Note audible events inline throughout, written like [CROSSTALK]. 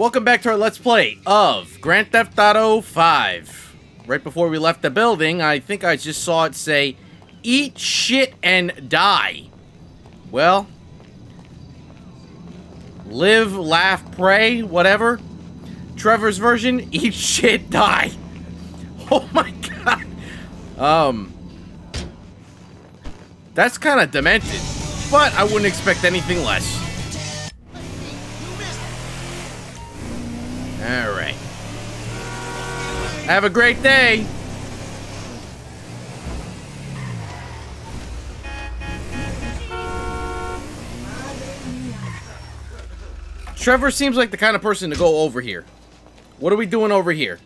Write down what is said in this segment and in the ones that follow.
Welcome back to our Let's Play of Grand Theft Auto 5. Right before we left the building, I think I just saw it say, Eat shit and die. Well, live, laugh, pray, whatever. Trevor's version, [LAUGHS] eat shit, die. [LAUGHS] Oh my god. Um, that's kind of demented, but I wouldn't expect anything less. Alright. Have a great day! Trevor seems like the kind of person to go over here. What are we doing over here?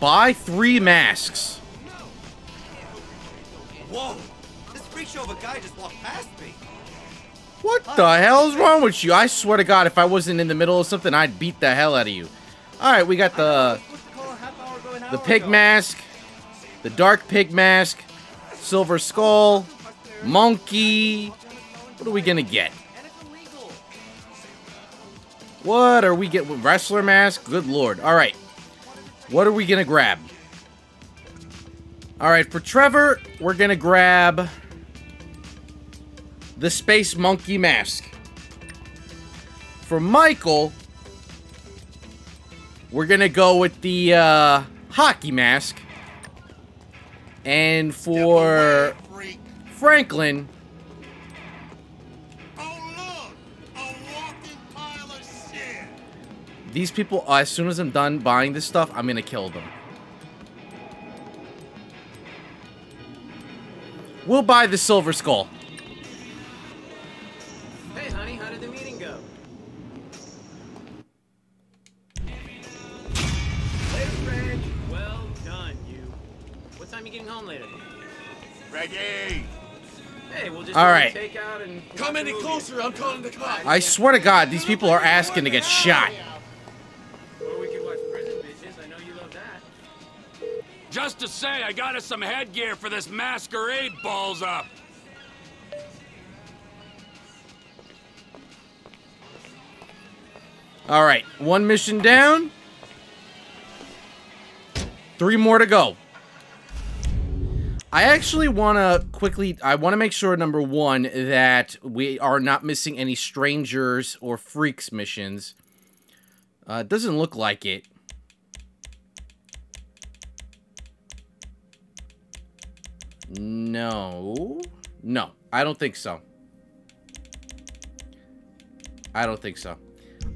Buy three masks. Whoa! This freak show of a guy just walked past me. What the hell is wrong with you? I swear to God, if I wasn't in the middle of something, I'd beat the hell out of you. Alright, we got the the pig mask, the dark pig mask, silver skull, monkey. What are we gonna get? What are we get? Wrestler mask? Good lord. Alright. What are we gonna grab? Alright, for Trevor, we're gonna grab the Space Monkey mask. For Michael, we're gonna go with the uh, hockey mask. And for Franklin, these people, as soon as I'm done buying this stuff, I'm gonna kill them. We'll buy the Silver Skull. Hey, honey, how did the meeting go? Later, Reg. Well done, you. What time are you getting home later? Reggie! Hey, we'll just All go right. take out and Come any closer, I'm calling the cops! I swear to God, these people are asking to get shot. Just to say, I got us some headgear for this masquerade balls up. All right, one mission down. Three more to go. I actually want to quickly, I want to make sure, number one, that we are not missing any strangers or freaks missions. Uh, it doesn't look like it. No. No, I don't think so. I don't think so.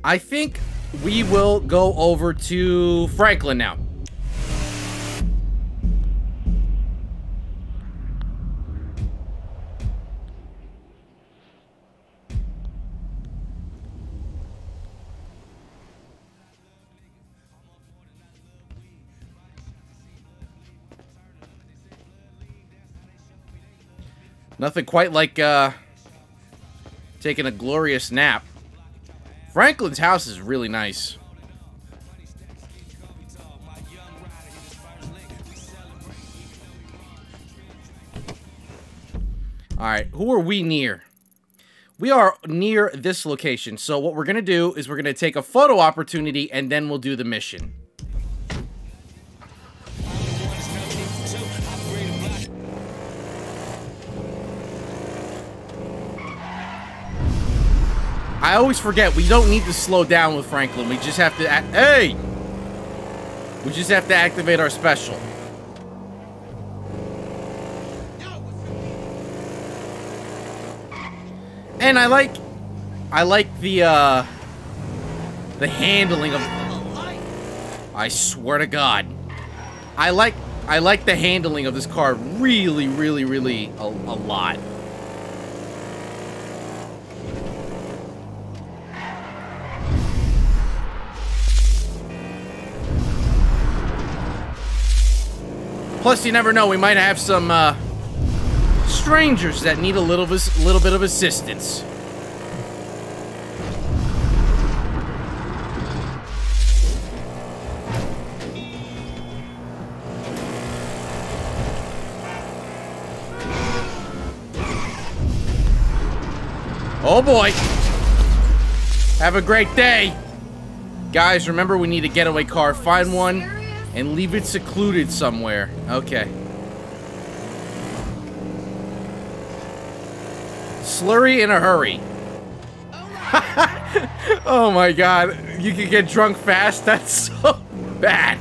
I think we will go over to Franklin now. Nothing quite like uh, taking a glorious nap. Franklin's house is really nice. Alright, who are we near? We are near this location, so what we're going to do is we're going to take a photo opportunity and then we'll do the mission. I always forget, we don't need to slow down with Franklin. We just have to... Act hey! We just have to activate our special. And I like... I like the, uh... The handling of... I swear to God. I like... I like the handling of this car really, really, really a, a lot. Plus, you never know, we might have some uh, strangers that need a little, little bit of assistance. Oh boy. Have a great day. Guys, remember we need a getaway car. Find one and leave it secluded somewhere. Okay. Slurry in a hurry. [LAUGHS] oh my god. You can get drunk fast? [LAUGHS] That's so bad.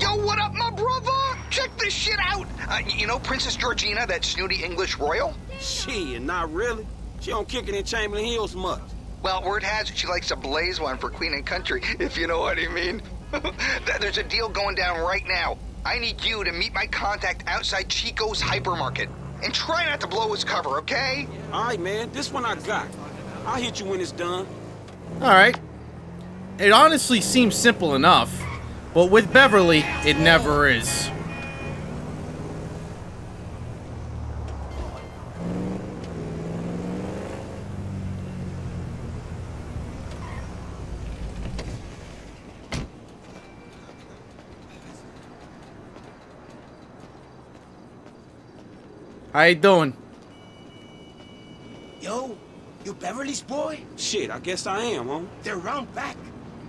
Yo, what up, my brother? Check this shit out. Uh, you know Princess Georgina, that snooty English royal? Shit, not really. She don't kick it in Chamberlain Hills much. Well, word has it she likes to blaze one for Queen and Country, if you know what I mean. [LAUGHS] There's a deal going down right now. I need you to meet my contact outside Chico's hypermarket. And try not to blow his cover, okay? All right, man, this one I got. I'll hit you when it's done. Alright. It honestly seems simple enough, but with Beverly, it never is. How you doing? Yo, you Beverly's boy? Shit, I guess I am, huh? They're round back.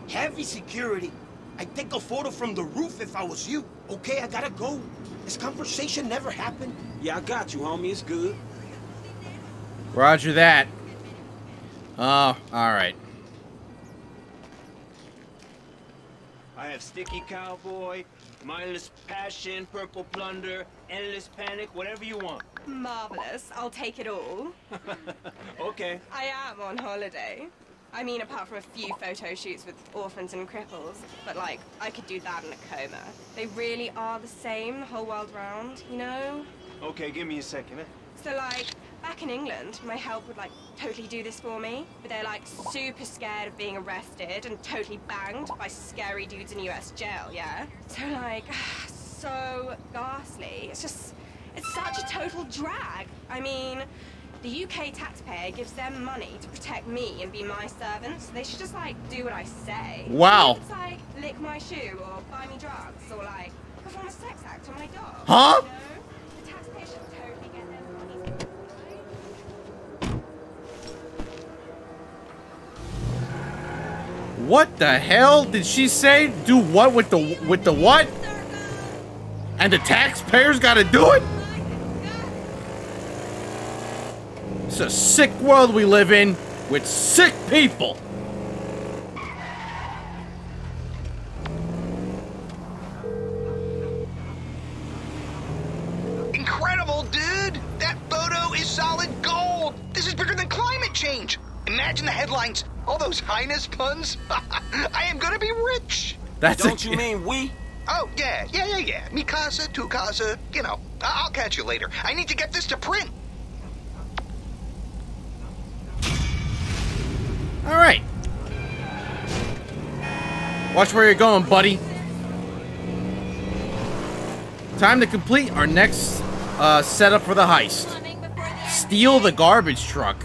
Heavy security. I'd take a photo from the roof if I was you. Okay, I gotta go. This conversation never happened. Yeah, I got you, homie. It's good. Roger that. Uh, oh, alright. I have Sticky Cowboy, Mindless Passion, Purple Plunder, Endless Panic, whatever you want. Marvelous. I'll take it all. [LAUGHS] Okay. I am on holiday. I mean, apart from a few photo shoots with orphans and cripples, but like, I could do that in a coma. They really are the same the whole world round, you know? Okay, give me a second. eh? So like, back in England, my help would like totally do this for me, but they're like super scared of being arrested and totally banged by scary dudes in US jail, yeah? So like, [SIGHS] so ghastly. It's just, it's such a total drag. I mean, the UK taxpayer gives them money to protect me and be my servant, so they should just like do what I say. Wow. It's like lick my shoe or buy me drugs or like perform a sex act on my dog. Huh? You know? The taxpayer should totally get their money. What the hell did she say? Do what with the with the what? And the taxpayers got to do it? It's a sick world we live in with sick people. That's Don't a, you mean we? Oh, yeah, yeah, yeah, yeah. Mi casa, tu casa, you know. I- I'll catch you later. I need to get this to print. All right. Watch where you're going, buddy. Time to complete our next uh, setup for the heist. Steal the garbage truck.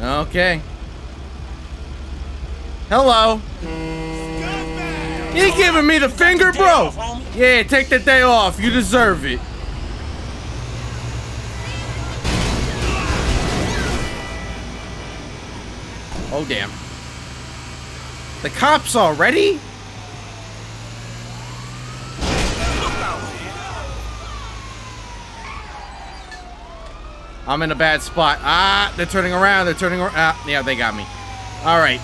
Okay. Hello. You giving me the finger, bro? Yeah, take the day off. You deserve it. Oh, damn. The cops already? I'm in a bad spot. Ah, they're turning around. They're turning around. Ah, yeah, they got me. All right.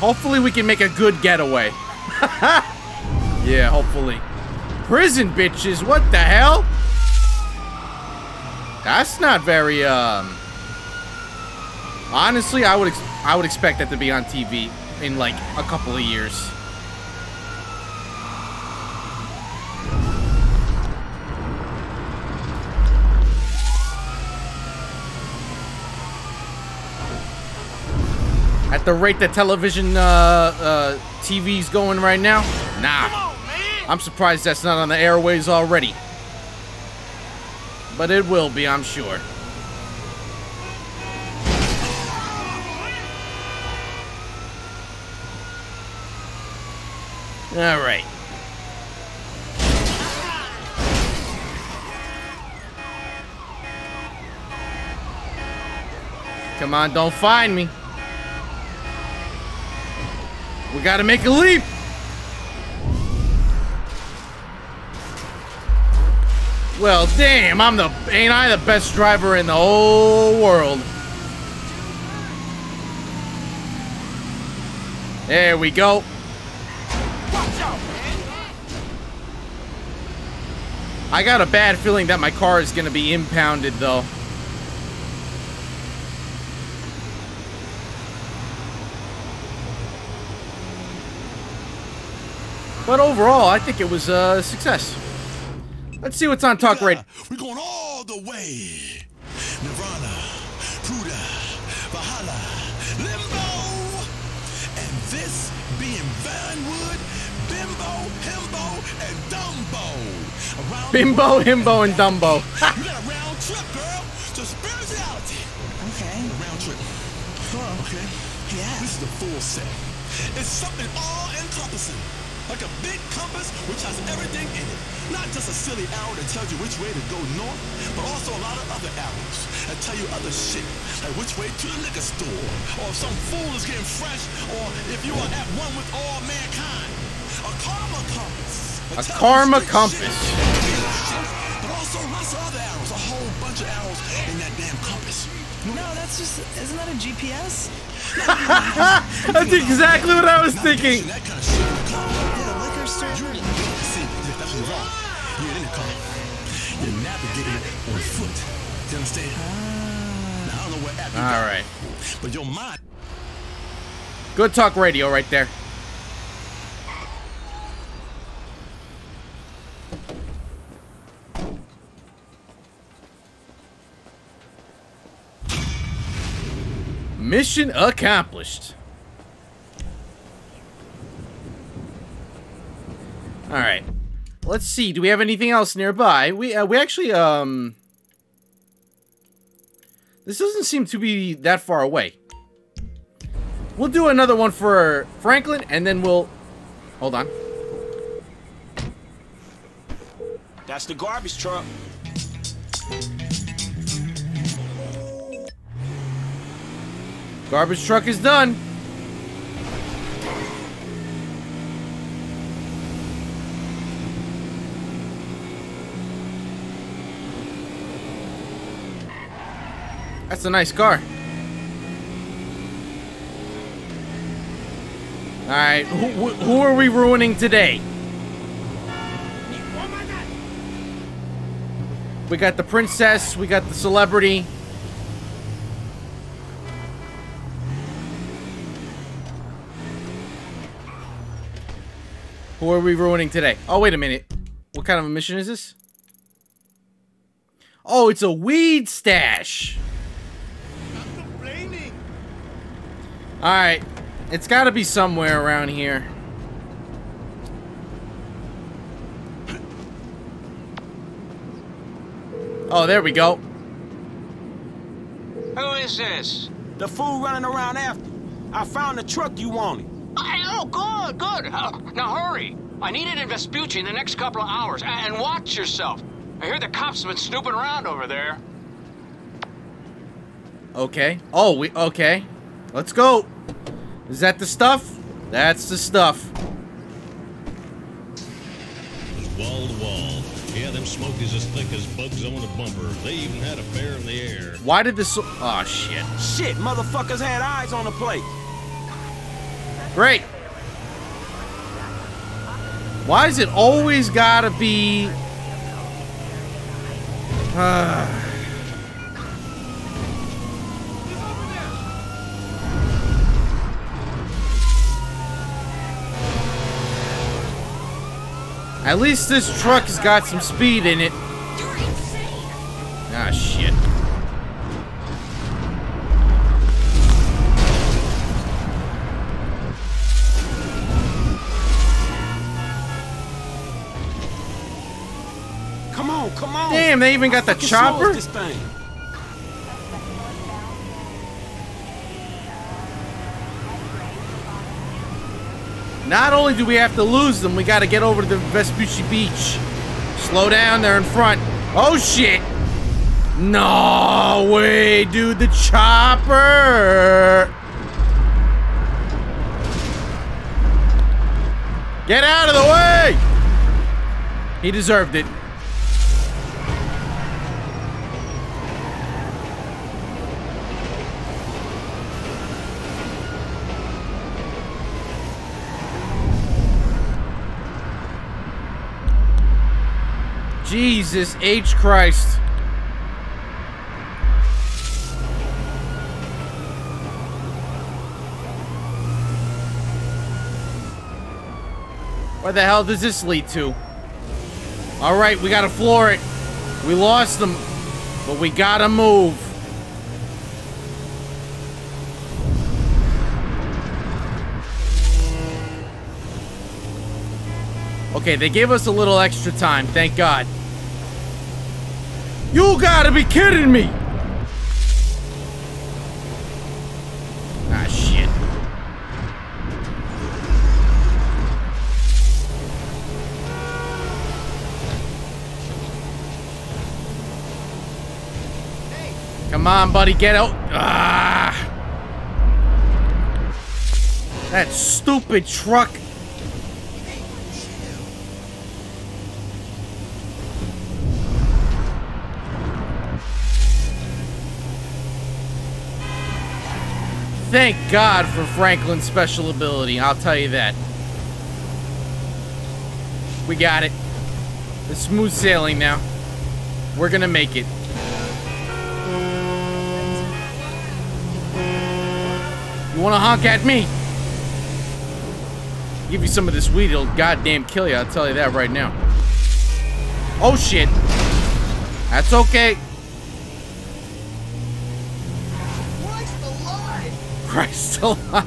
Hopefully we can make a good getaway. [LAUGHS] yeah, hopefully. Prison bitches, what the hell? That's not very, um... Honestly, I would I would expect that to be on TV in like a couple of years. At the rate that television uh, uh, TV's going right now, nah. On, I'm surprised that's not on the airways already. But it will be, I'm sure. All right. Come on, don't find me. We gotta make a leap. Well, damn, I'm the ain't I the best driver in the whole world? There we go. I got a bad feeling that my car is gonna be impounded though. But overall, I think it was a success. Let's see what's on Talk Radio. We're going all the way. Nirvana, Pruda, Valhalla, Limbo. And this being Vinewood, Bimbo, Himbo, and Dumbo. Around Bimbo, Himbo, and Dumbo. you got a round trip, girl, to spirituality. Okay. Round trip. Cool. Okay? Yeah. This is the full set. It's something all-encompassing. Like a big compass which has everything in it. Not just a silly arrow that tells you which way to go north, but also a lot of other arrows that tell you other shit. Like which way to the liquor store, or if some fool is getting fresh, or if you are at one with all mankind. A karma compass. A karma compass. shit. But also lots of other arrows, a whole bunch of arrows in that damn compass. No, that's just, isn't that a GPS? [LAUGHS] [LAUGHS] That's exactly what I was thinking. Foot. You understand? Now, I don't know what app you All but your mind. Good talk radio right there. Mission accomplished. All right. Let's see. Do we have anything else nearby? We uh, we actually um This doesn't seem to be that far away. We'll do another one for Franklin, and then we'll... Hold on. That's the garbage truck. Garbage truck is done. That's a nice car. Alright, who, who, who are we ruining today? We got the princess, we got the celebrity. Who are we ruining today? Oh, wait a minute. What kind of a mission is this? Oh, it's a weed stash. Alright. It's gotta be somewhere around here. Oh, there we go. Who is this? The fool running around after. you. I found the truck you wanted. Oh, good, good. Uh, now hurry. I need it in Vespucci in the next couple of hours. And watch yourself. I hear the cops have been snooping around over there. Okay. Oh, we okay. Let's go. Is that the stuff? That's the stuff. Wall to wall. Yeah, them smokies as thick as bugs on a bumper. They even had a fair in the air. Why did this? Oh shit. Shit, motherfuckers had eyes on the plate. Great. Why is it always gotta be? Uh, At least this truck's got some speed in it. Ah, shit. Come on, come on. Damn, they even got the Fucking slow as chopper? This thing. Not only do we have to lose them, we gotta get over to the Vespucci Beach. Slow down, they're in front. Oh shit! No way, dude. The chopper. Get out of the way. He deserved it. Jesus H. Christ. Where the hell does this lead to? Alright, we gotta floor it. We lost them, but we gotta move. Okay, they gave us a little extra time, thank God. You gotta be kidding me! Ah, shit. Come on, buddy, get out. Ah! That stupid truck. Thank God for Franklin's special ability, I'll tell you that. We got it. It's smooth sailing now. We're gonna make it. You wanna honk at me? Give you some of this weed, it'll goddamn kill you, I'll tell you that right now. Oh shit. That's okay. Christ [LAUGHS] alive.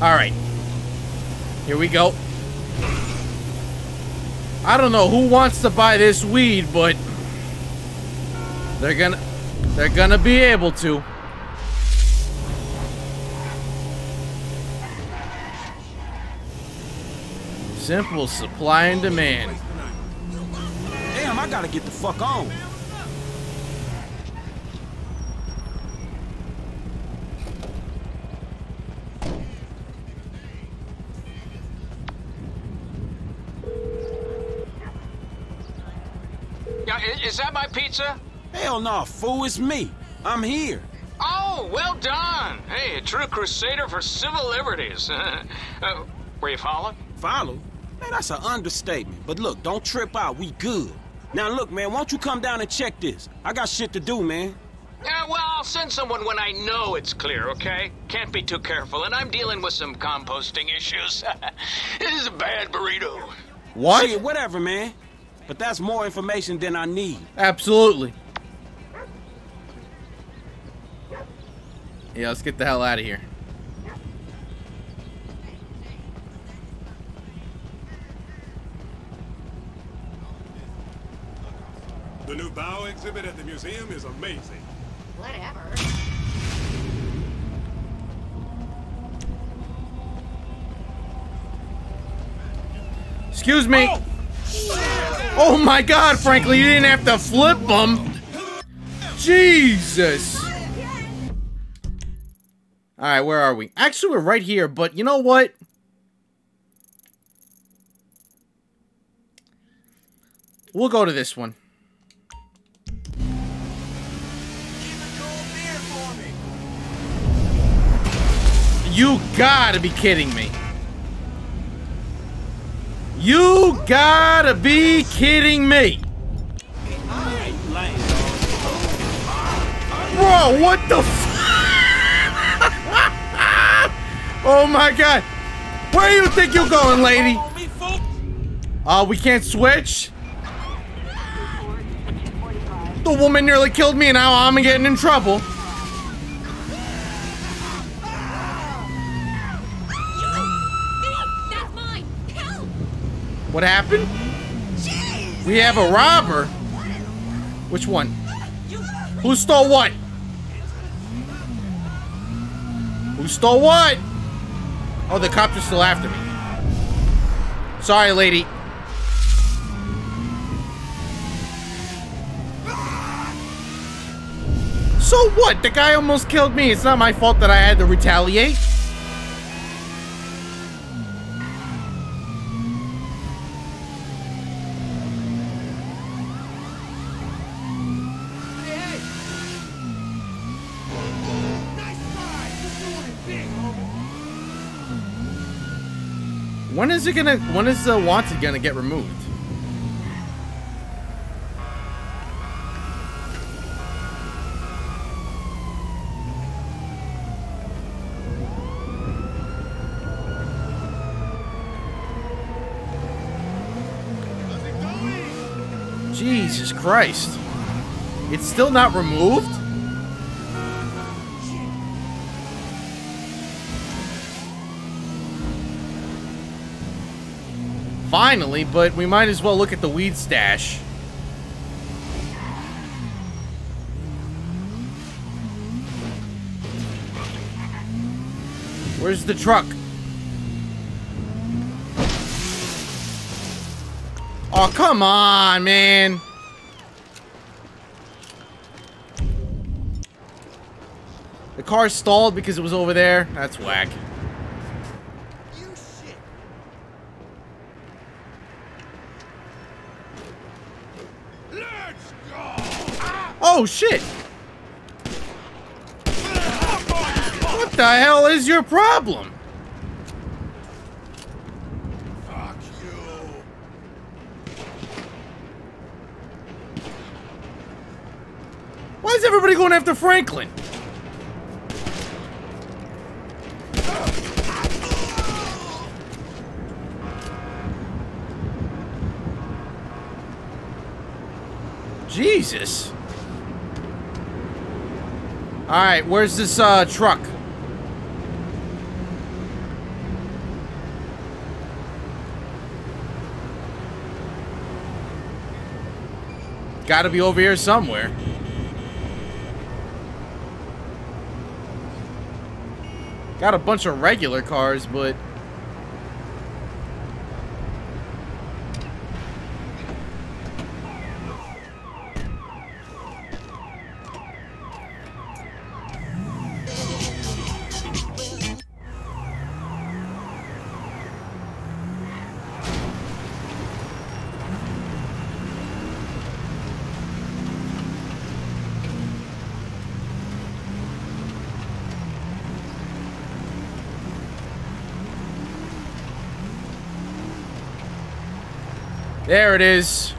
Alright. Here we go. I don't know who wants to buy this weed, but they're gonna they're gonna be able to. Simple supply and demand. I gotta get the fuck on. Yeah, is that my pizza? Hell no, fool, it's me. I'm here. Oh, well done. Hey, a true crusader for civil liberties. [LAUGHS] uh, were you following? Follow? Man, that's an understatement. But look, don't trip out. We good. Now look, man, why don't you come down and check this? I got shit to do, man. Yeah, well, I'll send someone when I know it's clear, okay? Can't be too careful, and I'm dealing with some composting issues. [LAUGHS] it is a bad burrito. What? Shit, whatever, man. But that's more information than I need. Absolutely. Yeah, let's get the hell out of here. The new bow exhibit at the museum is amazing. Whatever. Excuse me. Oh, oh my god, frankly, you didn't have to flip them. Jesus. Alright, where are we? Actually, we're right here, but you know what? We'll go to this one. You gotta be kidding me. You gotta be kidding me. Bro, what the [LAUGHS] Oh my god. Where do you think you're going, lady? Uh, we can't switch? The woman nearly killed me and now I'm getting in trouble. What happened? We have a robber. Which one? Who stole what? Who stole what? Oh, the cops are still after me. Sorry, lady. So what? The guy almost killed me. It's not my fault that I had to retaliate. When is it gonna? When is the wanted gonna get removed? Jesus Christ! It's still not removed. Finally, but we might as well look at the weed stash. Where's the truck? Oh, come on, man. The car stalled because it was over there. That's whack. Oh, shit! What the hell is your problem? Why is everybody going after Franklin? Jesus. Alright, where's this uh, truck? Gotta be over here somewhere. Got a bunch of regular cars, but... it is.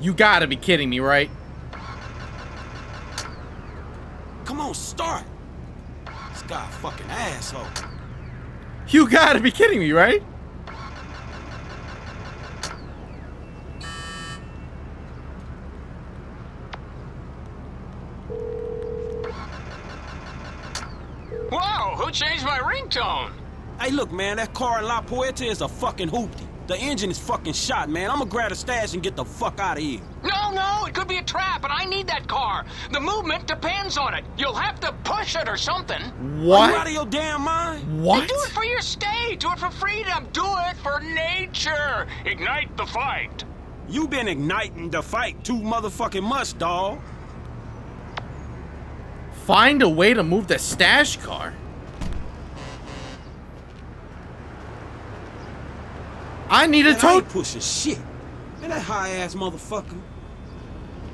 You gotta be kidding me, right? Come on, start. This guy fucking asshole. You gotta be kidding me, right? Whoa, who changed my ringtone? Hey, look, man, that car in La Puerta is a fucking hoopty. The engine is fucking shot, man. I'm gonna grab the stash and get the fuck out of here. No, no, it could be a trap, and I need that car. The movement depends on it. You'll have to push it or something. What? Are you out of your damn mind? What? Do it for your state. Do it for freedom. Do it for nature. Ignite the fight. You been igniting the fight too motherfucking much, dawg. Find a way to move the stash car. I need a tow. pushing shit. Man, that high ass motherfucker.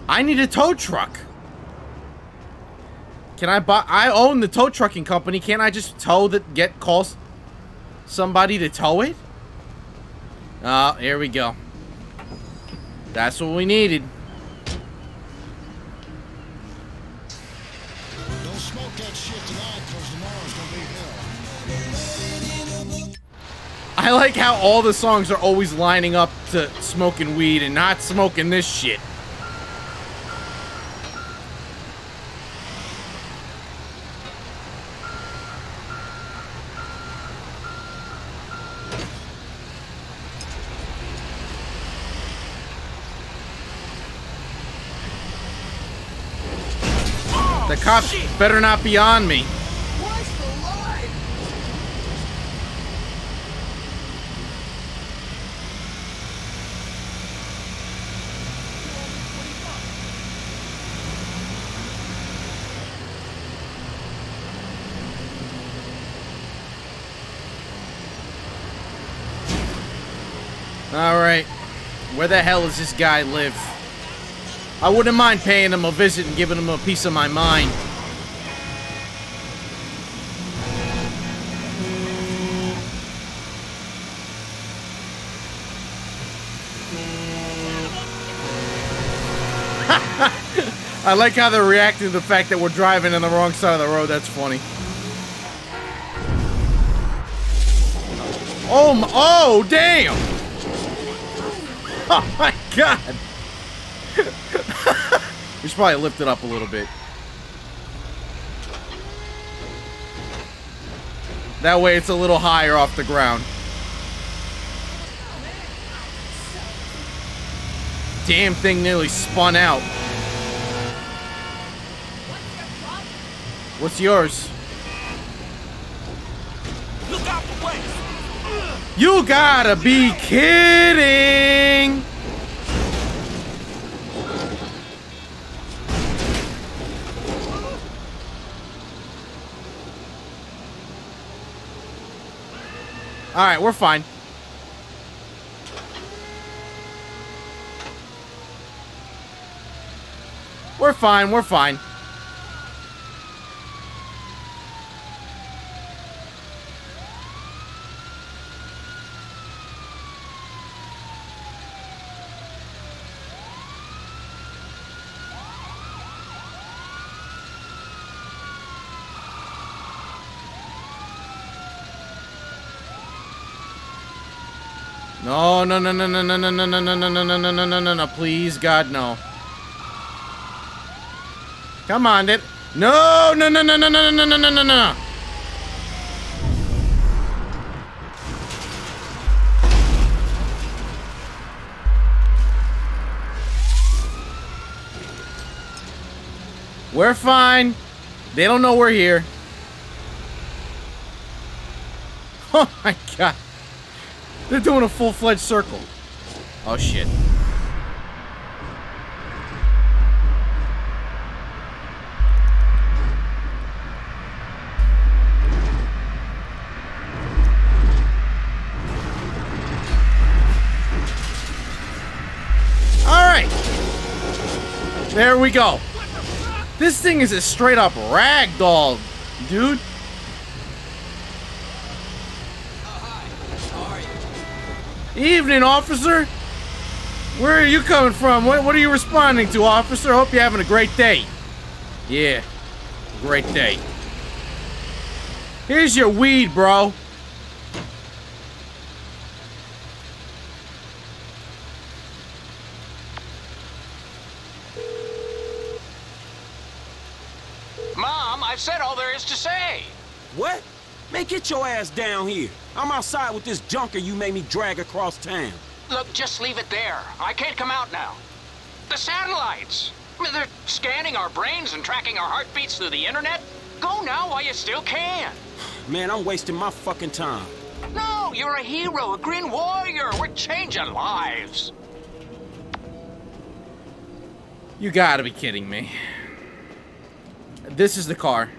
I need a tow truck. Can I buy? I own the tow trucking company. Can't I just tow that? Get call s- somebody to tow it? Oh, here we go. That's what we needed. I like how all the songs are always lining up to smoking weed and not smoking this shit. The cops better not be on me. Where the hell does this guy live? I wouldn't mind paying him a visit and giving him a piece of my mind. [LAUGHS] I like how they're reacting to the fact that we're driving on the wrong side of the road. That's funny. Oh, oh, damn! [LAUGHS] Oh my god! [LAUGHS] we should probably lift it up a little bit. That way it's a little higher off the ground. Damn thing nearly spun out. What's yours? You gotta be kidding! Alright, we're fine. We're fine, we're fine. No, no, no, no, no, no, no, no, no, no, no, no, no, no, no, no, please, God, no. Come on, dude. No, no, no, no, no, no, no, no, no, no, no. We're fine. They don't know we're here. Oh my god. They're doing a full-fledged circle. Oh shit. Alright. There we go. This thing is a straight up ragdoll, dude. Evening, officer. Where are you coming from? What, what are you responding to, officer? Hope you're having a great day. Yeah, great day. Here's your weed, bro. Mom, I've said all there is to say. What? Man, get your ass down here. I'm outside with this junker you made me drag across town. Look, just leave it there. I can't come out now. The satellites. I mean, they're scanning our brains and tracking our heartbeats through the internet. Go now while you still can. Man, I'm wasting my fucking time. No, you're a hero, a green warrior. We're changing lives. You gotta be kidding me. This is the car.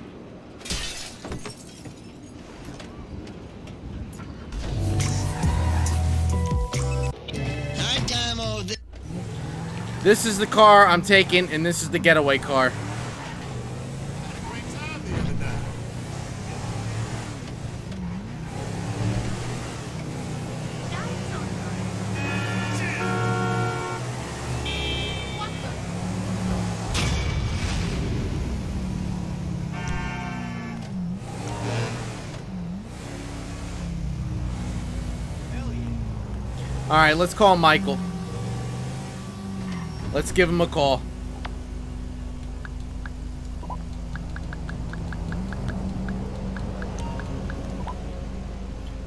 This is the car I'm taking, and this is the getaway car. Alright, let's call Michael. Let's give him a call.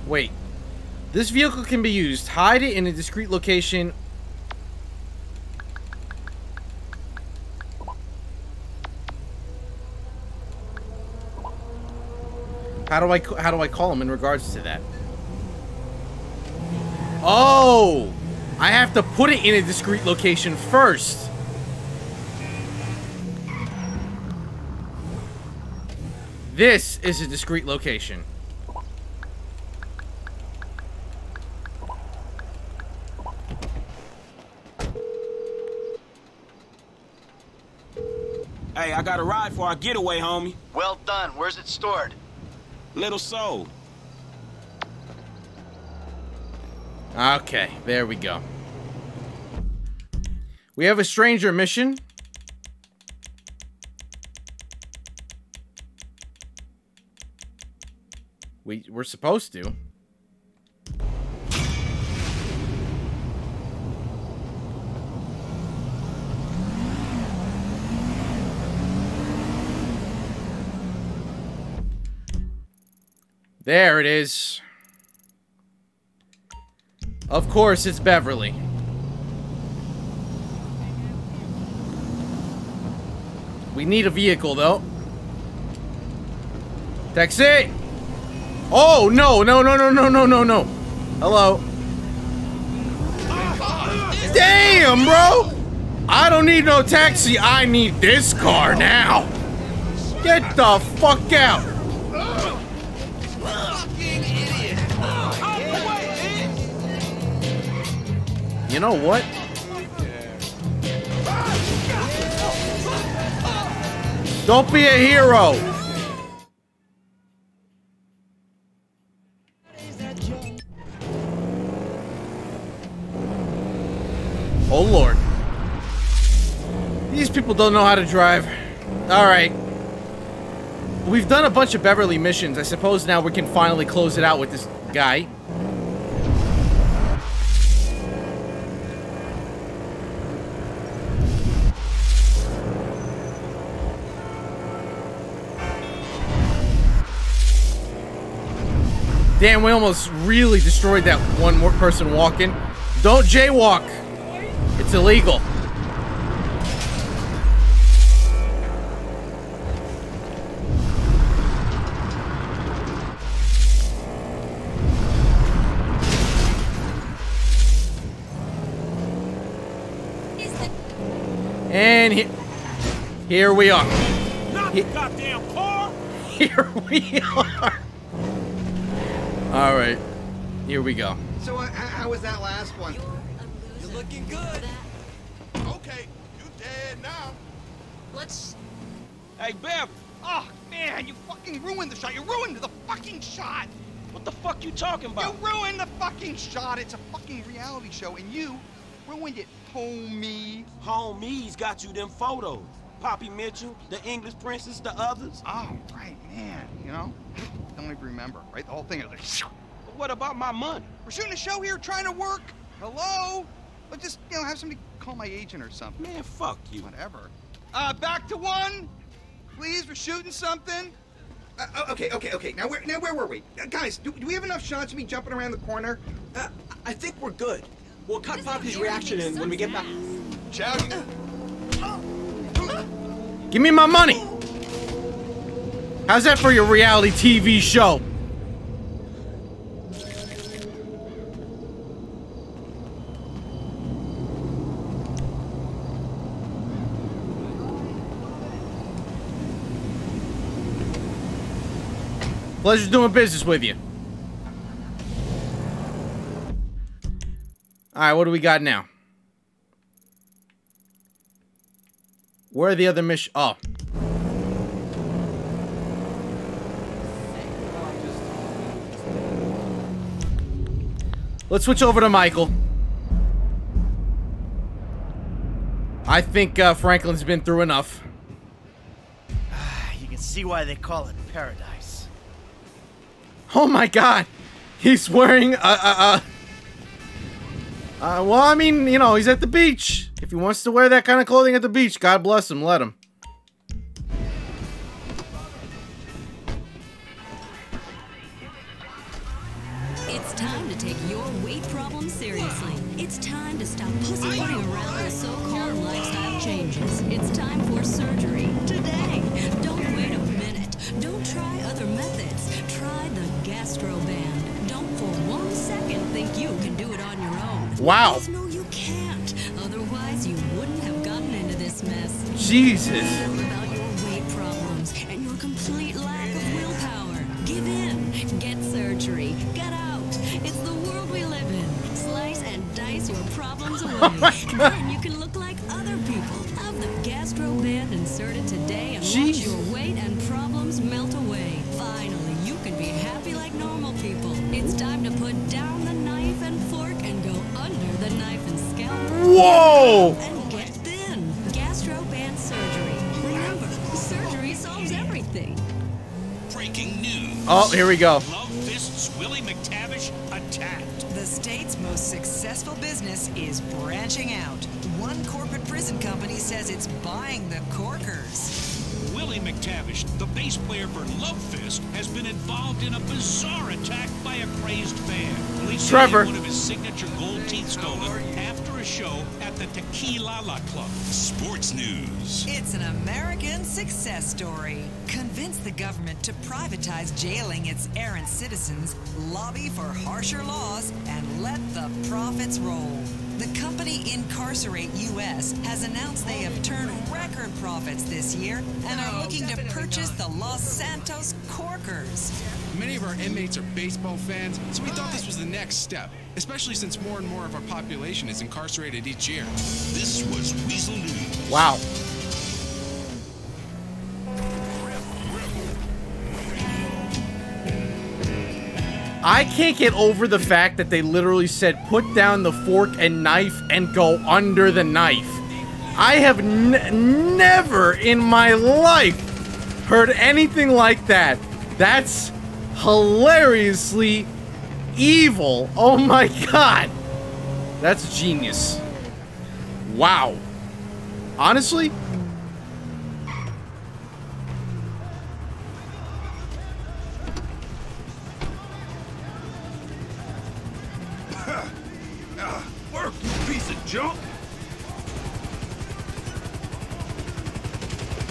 Wait. This vehicle can be used. Hide it in a discreet location. How do I how do I call him in regards to that? Oh! I have to put it in a discrete location first. This is a discrete location. Hey, I got a ride for our getaway, homie. Well done. Where's it stored? Little Seoul. Okay, there we go. We have a stranger mission. We we're supposed to. There it is. Of course, it's Beverly. We need a vehicle, though. Taxi! Oh, no, no, no, no, no, no, no, no. Hello. Damn, bro! I don't need no taxi. I need this car now. Get the fuck out. You know what? Don't be a hero. Oh lord. These people don't know how to drive. Alright. We've done a bunch of Beverly missions. I suppose now we can finally close it out with this guy. Damn, we almost really destroyed that one more person walking. Don't jaywalk. It's illegal. And he here we are. Not the goddamn car! [LAUGHS] Here we are. All right. Here we go. So uh, how was that last one? You're looking good. Okay, you dead now. Let's. Hey, Bev! Oh man, you fucking ruined the shot. You ruined the fucking shot. What the fuck you talking about? You ruined the fucking shot. It's a fucking reality show, and you ruined it, homie. Homie's got you them photos. Poppy Mitchell, the English princess, the others. Oh, right, man. You know, [LAUGHS] don't even remember, right? The whole thing is like. [LAUGHS] But what about my money? We're shooting a show here, trying to work. Hello? Let's just, you know, have somebody call my agent or something. Man, fuck you. Whatever. Uh, back to one. Please, we're shooting something. Uh, oh, okay, okay, okay. Now where, now where were we, uh, guys? Do, do we have enough shots of me jumping around the corner? Uh, I think we're good. We'll cut Poppy's reaction in when we get back. Chow, Give me my money. How's that for your reality TV show? Pleasure doing business with you. Alright, what do we got now? Where are the other mission? Oh. Let's switch over to Michael. I think uh, Franklin's been through enough. [SIGHS] You can see why they call it paradise. Oh my god! He's wearing a, a, a uh, well, I mean, you know, he's at the beach. If he wants to wear that kind of clothing at the beach, God bless him. Let him. Wow. No, you can't. Otherwise, you wouldn't have gotten into this mess. Jesus. About your weight problems and your complete lack of willpower. Give in. Get surgery. Get out. It's the world we live in. Slice and dice your problems [LAUGHS] away. Oh. Then you can look like other people. Have the gastro band inserted today and Jeez. watch your weight and problems melt away. Finally, you can be happy like normal people. It's time to put down the and fork and go under the knife and scalpel. Whoa! And get thin. Gastro band surgery. Remember, surgery solves everything. Breaking news. Oh, here we go. Love Fist's Willie McTavish attacked. The state's most successful business is branching out. One corporate prison company says it's buying the Corkers. Willie McTavish, the bass player for Love Fist, has been involved in a bizarre attack by a crazed fan. Police Trevor. one of his signature gold teeth stolen after a show at the Tequi-la-la Club. Sports news. It's an American success story. Convince the government to privatize jailing its errant citizens, lobby for harsher laws, and let the profits roll. The company Incarcerate US has announced they have turned record profits this year and are looking to purchase the Los Santos Corkers. Many of our inmates are baseball fans, so we thought this was the next step, especially since more and more of our population is incarcerated each year. This was Weasel News. Wow. I can't get over the fact that they literally said put down the fork and knife and go under the knife. I have never in my life heard anything like that. That's hilariously evil. Oh my god. That's genius. Wow. Honestly, junk.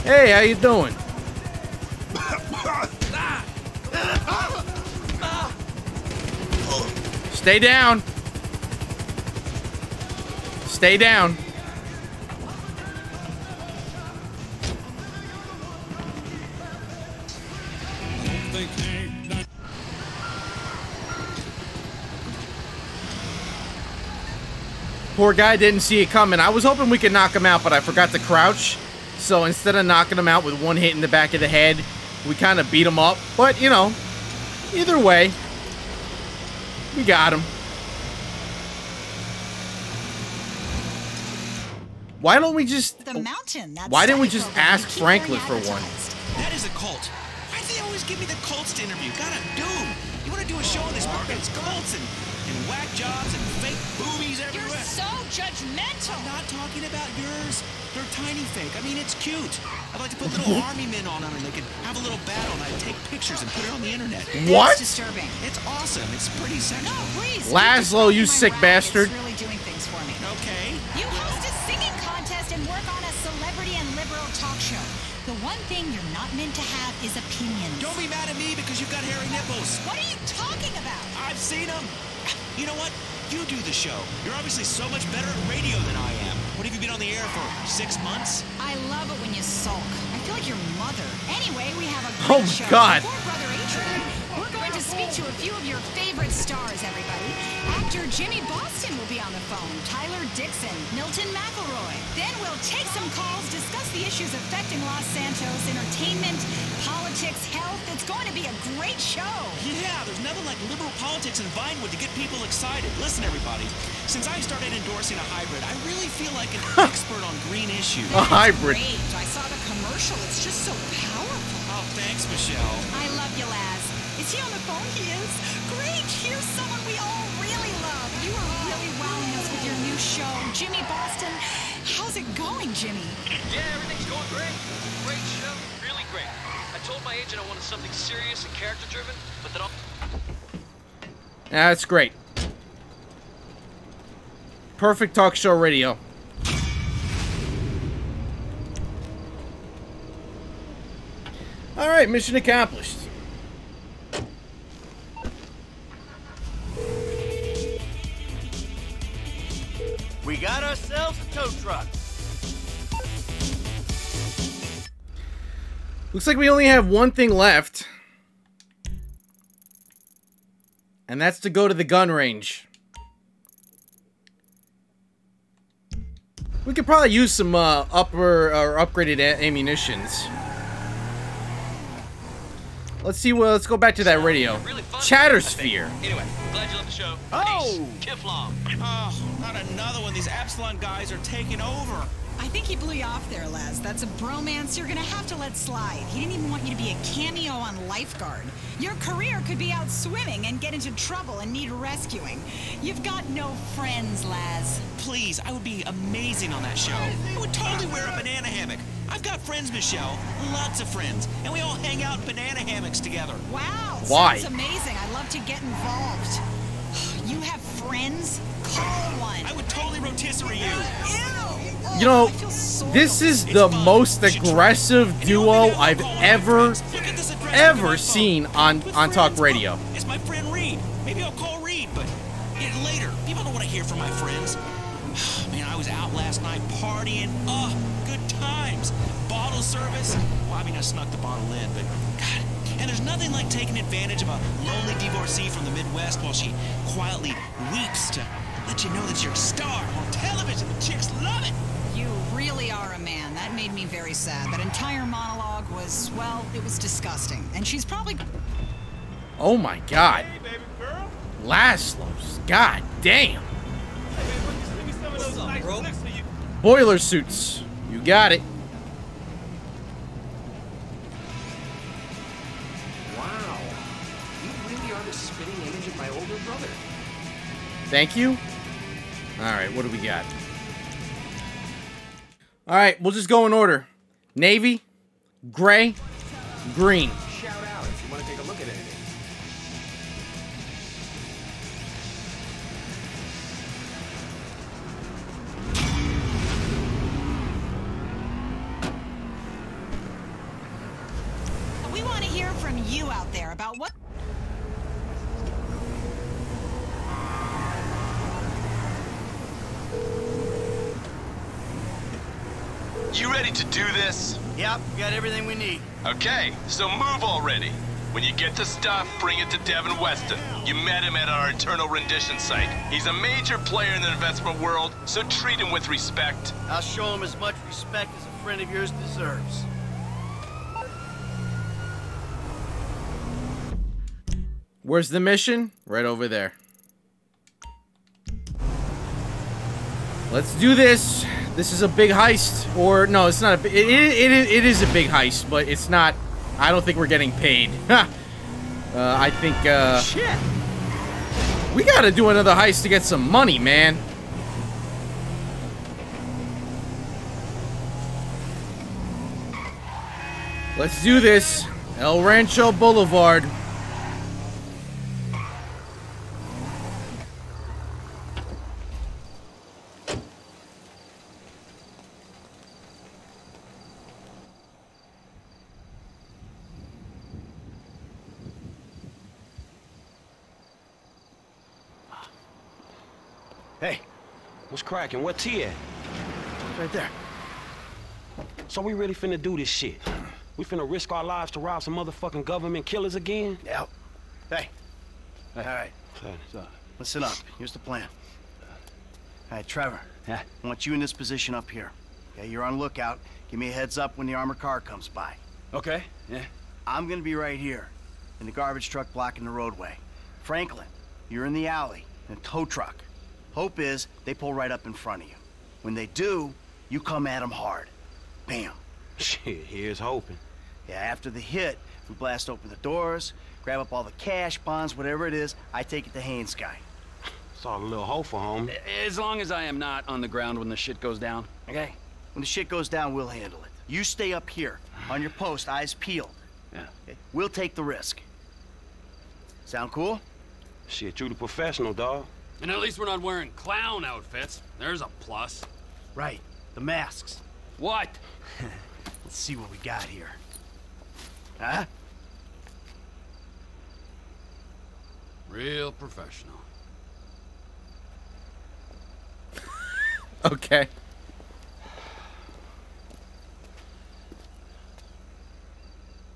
hey, how you doing? Stay down. Stay down. Poor guy didn't see it coming. I was hoping we could knock him out, but I forgot to crouch. So instead of knocking him out with one hit in the back of the head, we kind of beat him up. But, you know, either way, we got him. Why don't we just... The mountain. That's Why didn't we just ask you Franklin for one? That is a cult. Why do they always give me the cults to interview? Gotta do 'em. You want to do a show on this market? It's cults and, and whack jobs and fake boobies everywhere. You're so judgmental. I'm not talking about yours. They're tiny fake. I mean, it's cute. I'd like to put little [LAUGHS] army men on them and they could have a little battle and I'd take pictures and put it on the internet. What? It's disturbing. It's awesome. It's pretty sexual. No, please. Lazlow, you sick bastard. It's really doing things for me. Okay. You host a singing contest and work on a celebrity and liberal talk show. The one thing you're not meant to have is opinions. Don't be mad at me because you've got hairy nipples. What are you talking about? I've seen them. You know what? You do the show. You're obviously so much better at radio than I am. What have you been on the air for? Six months? I love it when you sulk. I feel like your mother. Anyway, we have a Oh my show. God. Speak to a few of your favorite stars, everybody. Actor Jimmy Boston will be on the phone. Tyler Dixon, Milton McElroy. Then we'll take some calls, discuss the issues affecting Los Santos, entertainment, politics, health. It's going to be a great show. Yeah, there's nothing like liberal politics in Vinewood to get people excited. Listen, everybody, since I started endorsing a hybrid, I really feel like an [LAUGHS] expert on green issues. A hybrid. Great. I saw the commercial. It's just so powerful. Oh, thanks, Michelle. I love you, Laz. Is he on the phone? He is. Great. Here's someone we all really love. You are really wowing us with your new show, Jimmy Boston. How's it going, Jimmy? Yeah, everything's going great. Great show, really great. I told my agent I wanted something serious and character-driven, but that all... That's great. Perfect talk show radio. All right, mission accomplished. Tow truck. Looks like we only have one thing left. And that's to go to the gun range. We could probably use some uh, upper or upgraded a- ammunitions. Let's see. Well, let's go back to that radio. Chattersphere. Anyway, glad you loved the show. Oh! Kiflom. Oh, not another one. These Epsilon guys are taking over. I think he blew you off there, Les. That's a bromance you're gonna have to let slide. He didn't even want you to be a cameo on Lifeguard. Your career could be out swimming and get into trouble and need rescuing. You've got no friends, Laz. Please, I would be amazing on that show. I would totally wear a banana hammock. I've got friends, Michelle. Lots of friends. And we all hang out in banana hammocks together. Wow, Why? sounds amazing. I'd love to get involved. [SIGHS] You have friends? Call one. I would totally rotisserie you. Ew! You know, this is the most aggressive duo I've ever, ever seen on on talk radio. It's my friend Reed. Maybe I'll call Reed, but later. People don't want to hear from my friends. [SIGHS] Man, I was out last night partying. Oh, good times. Bottle service. Well, I mean, I snuck the bottle in, but God. And there's nothing like taking advantage of a lonely divorcee from the Midwest while she quietly weeps to let you know that you're a star on television. The chicks love it. You really are a man. That made me very sad. That entire monologue was, well, it was disgusting. And she's probably. Oh my god. Lazlow's. God damn. Boiler suits. You got it. Wow. You really are the spitting image of my older brother. Thank you. Alright, what do we got? Alright, we'll just go in order. Navy, gray, green. We want to hear from you out there about what. You ready to do this? Yep, we got everything we need. Okay, so move already. When you get the stuff, bring it to Devin Weston. You met him at our internal rendition site. He's a major player in the investment world, so treat him with respect. I'll show him as much respect as a friend of yours deserves. Where's the mission? Right over there. Let's do this. This is a big heist. Or, no, it's not a big... It, it, it, it is a big heist, but it's not... I don't think we're getting paid. [LAUGHS] uh, I think, uh... Shit! We gotta do another heist to get some money, man. Let's do this. El Rancho Boulevard. Cracking? What T at? Right there. So we really finna do this shit? We finna risk our lives to rob some motherfucking government killers again? Yep. Hey. All right. So, listen up. Here's the plan. All right, Trevor. Yeah. I want you in this position up here. Okay, you're on lookout. Give me a heads up when the armored car comes by. Okay, yeah. I'm gonna be right here, in the garbage truck blocking the roadway. Franklin, you're in the alley, in a tow truck. Hope is they pull right up in front of you. When they do, you come at them hard. Bam. [LAUGHS] Shit, here's hoping. Yeah, after the hit, we blast open the doors, grab up all the cash, bonds, whatever it is. I take it to Haines guy. It's all a little hopeful, homie. As long as I am not on the ground when the shit goes down. Okay? When the shit goes down, we'll handle it. You stay up here, on your post, eyes peeled. Yeah. Okay? We'll take the risk. Sound cool? Shit, you the professional, dog. And at least we're not wearing clown outfits. There's a plus. Right. The masks. What? [LAUGHS] Let's see what we got here. Huh? Real professional. [LAUGHS] okay.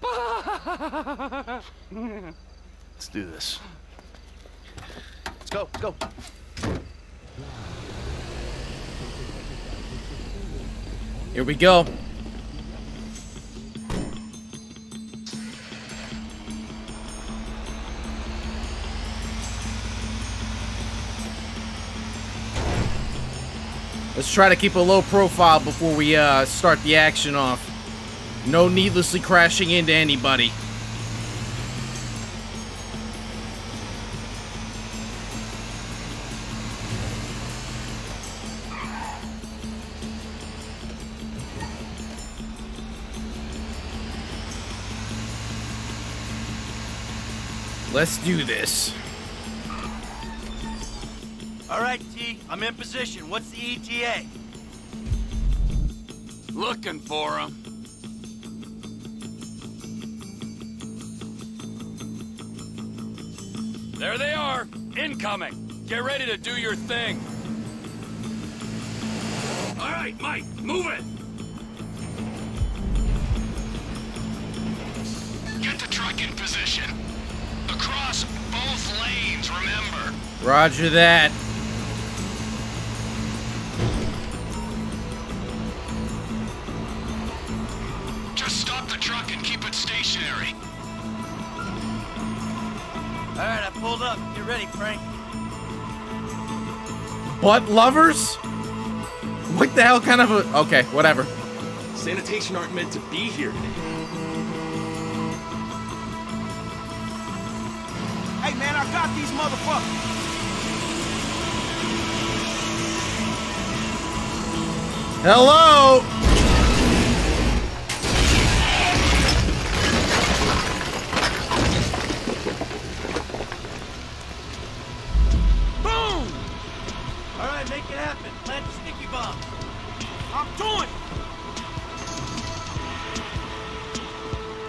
[LAUGHS] Let's do this. Go, go. Here we go. Let's try to keep a low profile before we uh, start the action off. No needlessly crashing into anybody. Let's do this. All right, T, I'm in position. What's the ETA? Looking for him. There they are, incoming. Get ready to do your thing. All right, Mike, move it. Roger that. Just stop the truck and keep it stationary. All right, I pulled up. Get ready, Frank. Butt lovers? What the hell kind of a... Okay, whatever. Sanitation aren't meant to be here. Hey, man, I got these motherfuckers. Hello? Boom! All right, make it happen. Plant the sticky bomb. I'm doing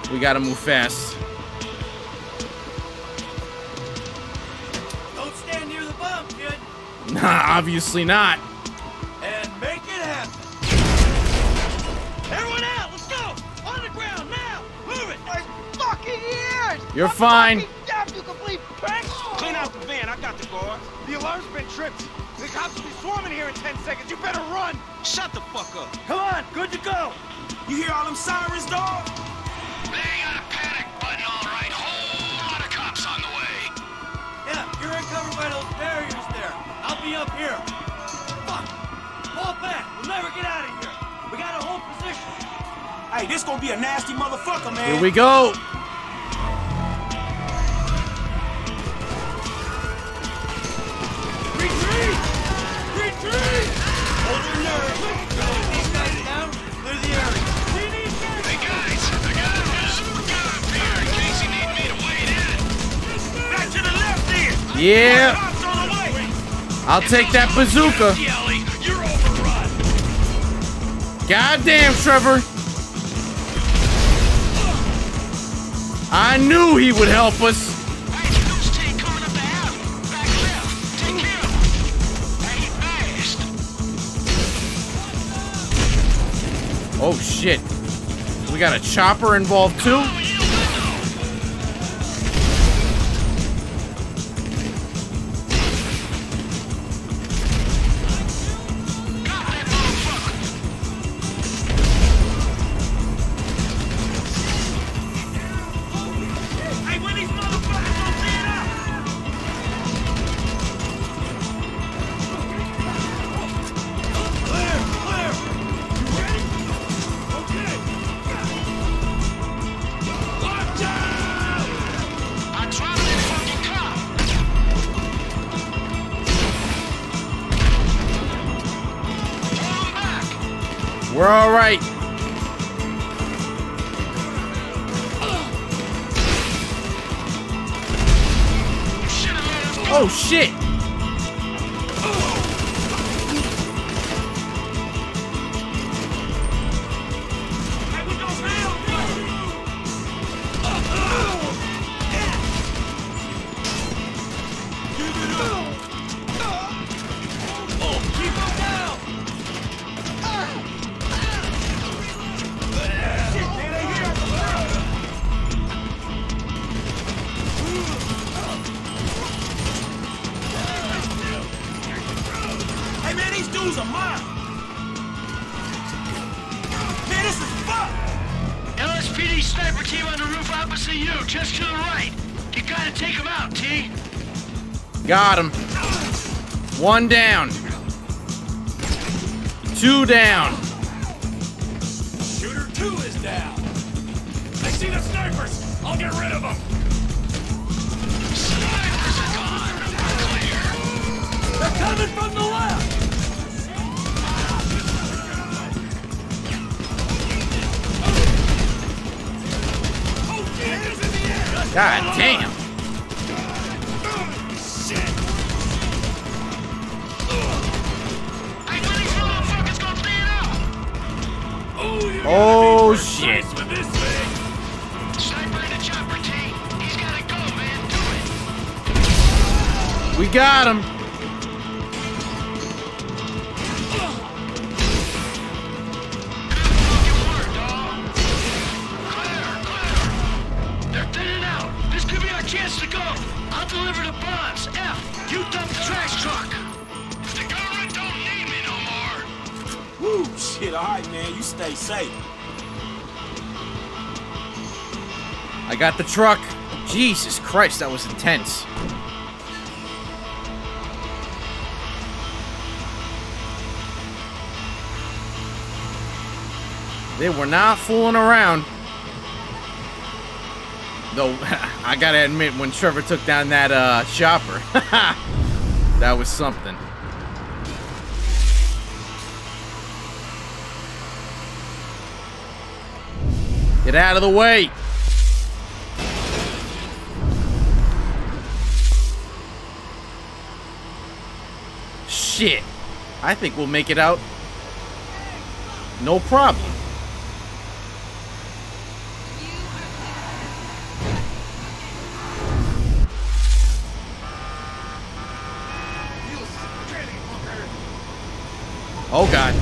it. We gotta move fast. Don't stand near the bomb, kid. Nah, obviously not. Ears! You're fine. Damn you complete prick! Clean out the van. I got the guard. The alarm's been tripped. The cops will be swarming here in 10 seconds. You better run! Shut the fuck up. Come on, good to go! You hear all them sirens, dog? They ain't got a panic button, all right. Whole lot of cops on the way. Yeah, you're in cover by those barriers there. I'll be up here. Fuck! Fall back. We'll never get out of here. We gotta hold position. Hey, this gonna be a nasty motherfucker, man. Here we go. Yeah. I'll take that bazooka. Goddamn, Trevor. I knew he would help us. Oh, shit. We got a chopper involved, too? Opposite you, just to the right. You gotta take him out, T. Got him. One down. Two down. Shooter two is down. I see the snipers. I'll get rid of them. Snipers are gone. Clear. They're coming from the left. God damn. Oh shit. We got him. I got the truck. Jesus Christ, that was intense. They were not fooling around. Though, [LAUGHS] I gotta admit, when Trevor took down that uh, chopper, [LAUGHS] that was something. Get out of the way! Shit. I think we'll make it out. No problem. Oh god.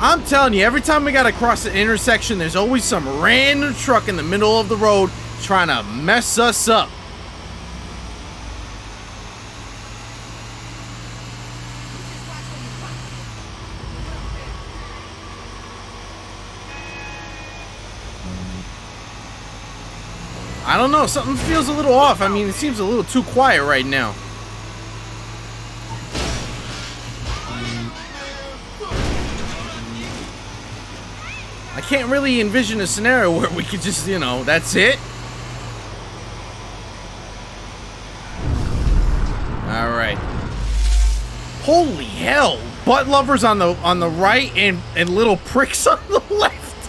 I'm telling you, every time we gotta cross an intersection, there's always some random truck in the middle of the road trying to mess us up. Know, something feels a little off. I mean, it seems a little too quiet right now. I can't really envision a scenario [LAUGHS] where we could just, you know, that's it. All right. Holy hell! Butt lovers on the on the right and and little pricks [LAUGHS] on the left.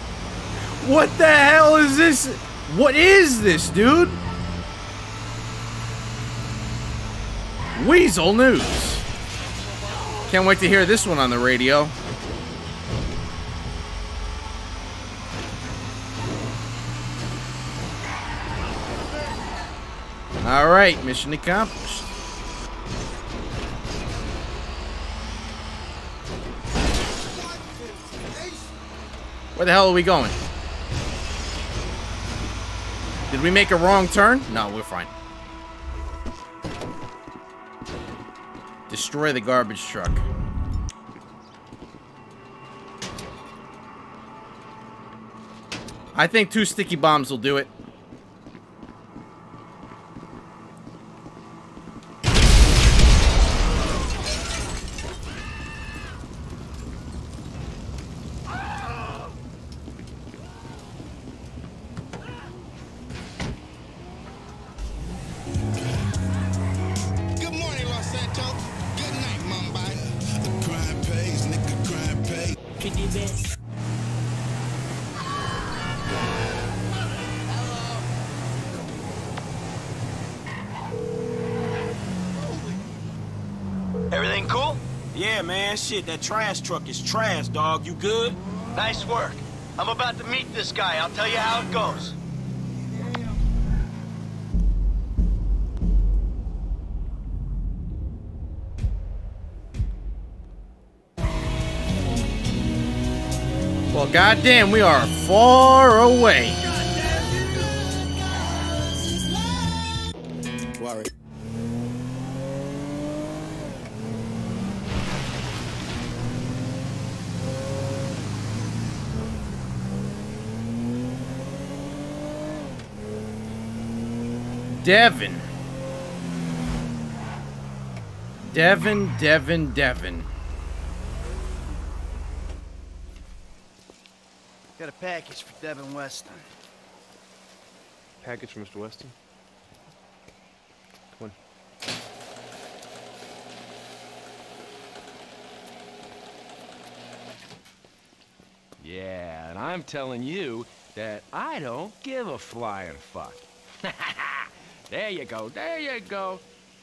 What the hell is this? What is this, dude? Weasel News. Can't wait to hear this one on the radio. All right, mission accomplished. Where the hell are we going? Did we make a wrong turn? No, we're fine. Destroy the garbage truck. I think two sticky bombs will do it. Shit, that trash truck is trash, dog. You good? Nice work. I'm about to meet this guy. I'll tell you how it goes. Well, goddamn, we are far away. Devin. Devin, Devin, Devin. Got a package for Devin Weston. Package for Mr. Weston? Come on. Yeah, and I'm telling you that I don't give a flying fuck. [LAUGHS] there you go, there you go.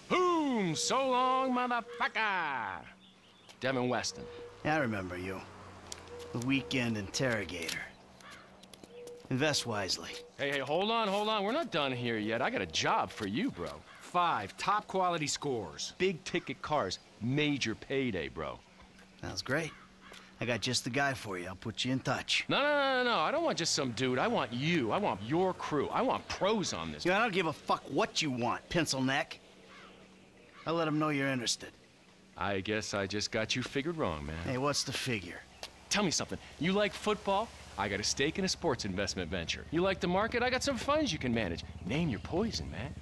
Boom! So long, motherfucker! Devin Weston. I remember you. The weekend interrogator. Invest wisely. Hey, hey, hold on, hold on. We're not done here yet. I got a job for you, bro. Five top quality scores. Big ticket cars. Major payday, bro. Sounds great. I got just the guy for you. I'll put you in touch. No, no, no, no, no. I don't want just some dude. I want you. I want your crew. I want pros on this. Yeah, I don't give a fuck what you want, pencil neck. I'll let them know you're interested. I guess I just got you figured wrong, man. Hey, what's the figure? Tell me something. You like football? I got a stake in a sports investment venture. You like the market? I got some funds you can manage. Name your poison, man.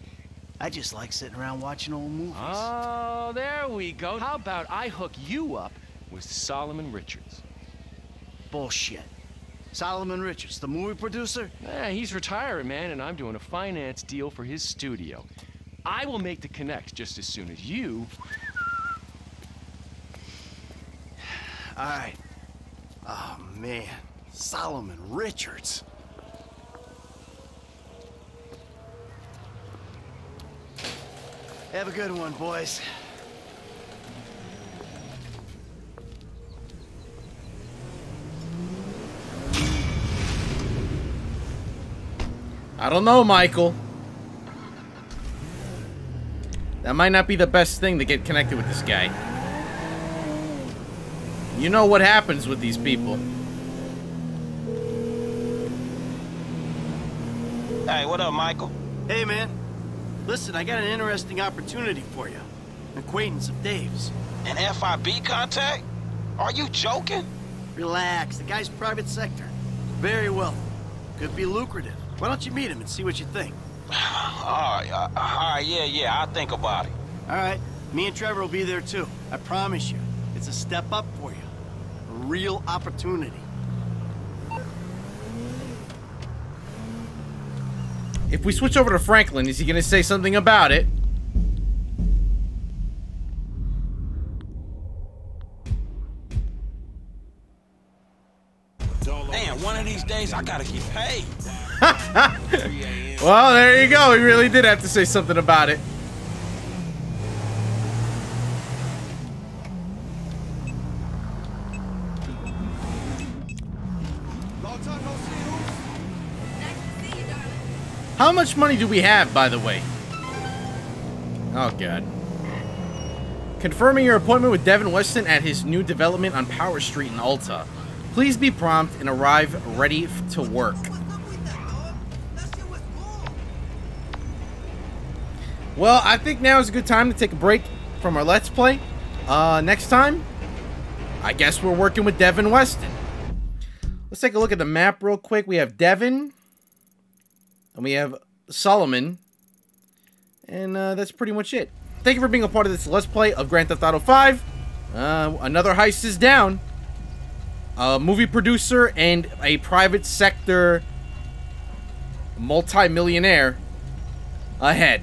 I just like sitting around watching old movies. Oh, there we go. How about I hook you up with Solomon Richards? Bullshit. Solomon Richards, the movie producer? Yeah, he's retiring, man, and I'm doing a finance deal for his studio. I will make the connect just as soon as you... All right. Oh, man. Solomon Richards. Have a good one, boys. I don't know, Michael. That might not be the best thing to get connected with this guy. You know what happens with these people. Hey, what up, Michael? Hey, man. Listen, I got an interesting opportunity for you. An acquaintance of Dave's. An FIB contact? Are you joking? Relax. The guy's private sector. Very well. Could be lucrative. Why don't you meet him and see what you think? [SIGHS] all right, uh, all right, yeah, yeah, I'll think about it. All right, me and Trevor will be there too. I promise you. It's a step up for you. A real opportunity. If we switch over to Franklin, is he going to say something about it? Man, one of these days I gotta get paid. [LAUGHS] well, there you go. He really did have to say something about it. How much money do we have, by the way? Oh, God. Confirming your appointment with Devin Weston at his new development on Power Street in Alta. Please be prompt and arrive ready to work. Well, I think now is a good time to take a break from our Let's Play. Uh, next time, I guess we're working with Devin Weston. Let's take a look at the map real quick. We have Devin, and we have Solomon, and uh, that's pretty much it. Thank you for being a part of this Let's Play of Grand Theft Auto 5. Uh, another heist is down. A movie producer and a private sector multi-millionaire ahead.